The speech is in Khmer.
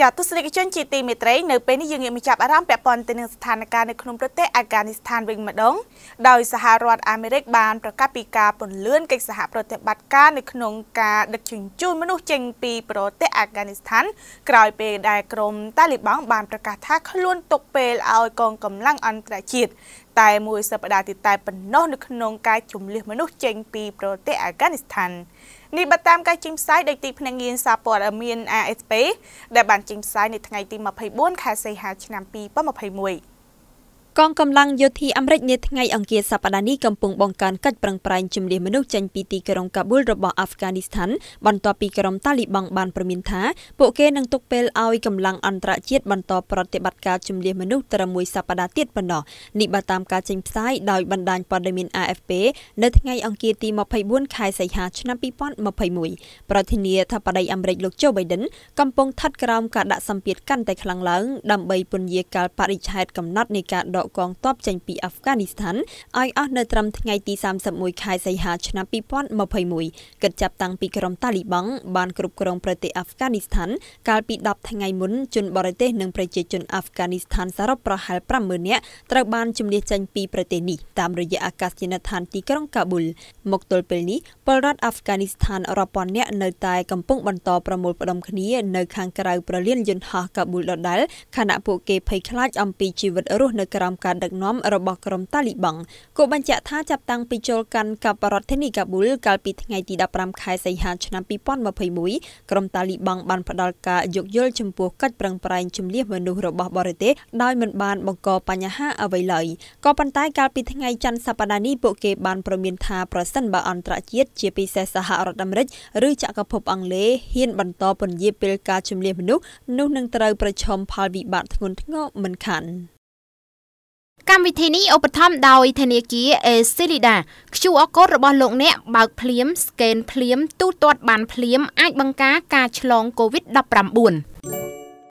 ចាទស្សនិកជនជាទីមេត្រីនៅពេលនេះយើងងាកមកចាប់អារម្មណ៍ពាក់ព័ន្ធទៅនឹងស្ថានភាពនៅក្នុងប្រទេសអាហ្គានីស្ថានវិញម្ដងដោយសហរដ្ឋអាមេរិកបានប្រកាសពីការពន្លឿនកិច្ចសហប្រតិបត្តិការនៅក្នុងការដឹកជញ្ជូនមនុស្សចេញពីប្រទេសអាហ្គានីស្ថានក្រោយពេលដែលក្រុមតាលីបង់បានប្រកាសថាខ្លួនទុកពេលឲ្យកងកម្លាំងអន្តរជាតិ តែមួយសប្តាហ៍ទៀតតែប៉ុណ្ណោះនៅក្នុងការជំលះមនុស្សចេញពីប្រទេសអាហ្គានីស្ថាននេះបើតាមការចេញផ្សាយដោយទីភ្នាក់ងារសារព័ត៌មាន AFP ដែលបានចេញផ្សាយនៅថ្ងៃទី24ខែសីហាឆ្នាំ2021 កងកម្លាំងយោធាអាមេរិកនាថ្ងៃអង្គារសប្តាហ៍នេះកំពុងបង្កើនកិច្ចប្រឹងប្រែងជំនះមនុស្សចេញពីទីក្រុងកាប៊ូលរបស់អាហ្វហ្គានីស្ថានបន្ទាប់ពីក្រុមតាលីបង់បានព្រមានថាពួកគេនឹងទុកពេលឲ្យកម្លាំងអន្តរជាតិបន្តប្រតិបត្តិការជំនះមនុស្សត្រឹមមួយសប្តាហ៍ទៀតប៉ុណ្ណោះនេះបើតាមការចេញផ្សាយដោយបណ្ដាញព័ត៌មាន AFP នៅថ្ងៃអង្គារទី24ខែសីហាឆ្នាំ2021ប្រធានាធិបតីអាមេរិកលោកโจ Biden កំពុងស្ថិតក្រោមការដាក់សម្ពាធកាន់តែខ្លាំងឡើងដើម្បីពន្យាកាលបរិច្ឆេទកំណត់នៃការដកកងទ័ពចេញពីអាហ្វហ្គានីស្ថានឲ្យអស់នៅត្រឹមថ្ងៃទី31ខែសីហាឆ្នាំ2021គិតចាប់តាំងពីក្រុមតាលីបង់បានគ្រប់គ្រងប្រទេសអាហ្វហ្គានីស្ថានកាលពី10ថ្ងៃមុនជនបរទេសនិងប្រជាជនអាហ្វហ្គានីស្ថានសរុបប្រហែល50000នាក់ត្រូវបានជំនះចេញពីប្រទេសនេះតាមរយៈអាកាសយានដ្ឋានទីក្រុងកាប៊ូលមកទល់ពេលនេះពលរដ្ឋអាហ្វហ្គានីស្ថានរាប់ពាន់នាក់នៅតែកំពុងបន្តប្រមូលផ្ដុំគ្នានៅខាងក្រៅប្រលានយន្តហោះកាប៊ូលដដែលខណៈពួកគេភ័យខ្លាចអំពីជីវិតរស់នៅក្រោមការដឹកនាំរបស់ក្រុមតាលីបង់គូបញ្ជាក់ថាចាប់តាំងពីចូលកាន់កាប់រដ្ឋធានីកាប៊ូលកាលពីថ្ងៃទី15ខែសីហាឆ្នាំ2021ក្រុមតាលីបង់បានផ្ដល់ការយោគយល់ចំពោះកិច្ចប្រឹងប្រែងជំនះមនុស្សរបស់បរទេសដោយមិនបានបង្កបញ្ហាអ្វីឡើយក៏ប៉ុន្តែកាលពីថ្ងៃច័ន្ទសប្តាហ៍នេះពួកគេបានប្រមានថាប្រសិនបើអន្តរជាតិជាពិសេសសហរដ្ឋអាមេរិកឬចក្រភពអង់គ្លេសហ៊ានបន្តពន្យាពេលការជំនះមនុស្សនោះនឹងត្រូវប្រឈមផលវិបាកធ្ងន់ធ្ងរមិនខាន កម្មវិធីនេះឧបត្ថម្ភដោយធនាគារ Esilida QR code របស់លោកអ្នកបើកភ្លាម scan ភ្លាមទូទាត់បានភ្លាមអាចបង្ការការឆ្លង COVID-19